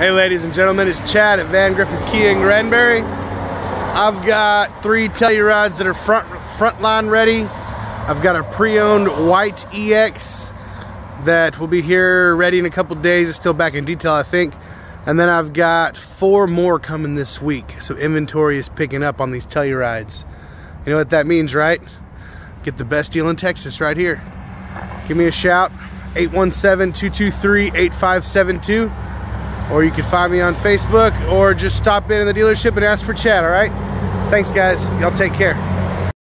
Hey ladies and gentlemen, it's Chad at Van Griffith Kia in Granbury. I've got three Tellurides that are front front line ready. I've got a pre-owned white EX that will be here ready in a couple days. It's still back in detail, I think. And then I've got four more coming this week. So inventory is picking up on these Tellurides. You know what that means, right? Get the best deal in Texas right here. Give me a shout, 817-223-8572 or you can find me on Facebook or just stop in in the dealership and ask for Chad, all right? Thanks, guys. Y'all take care.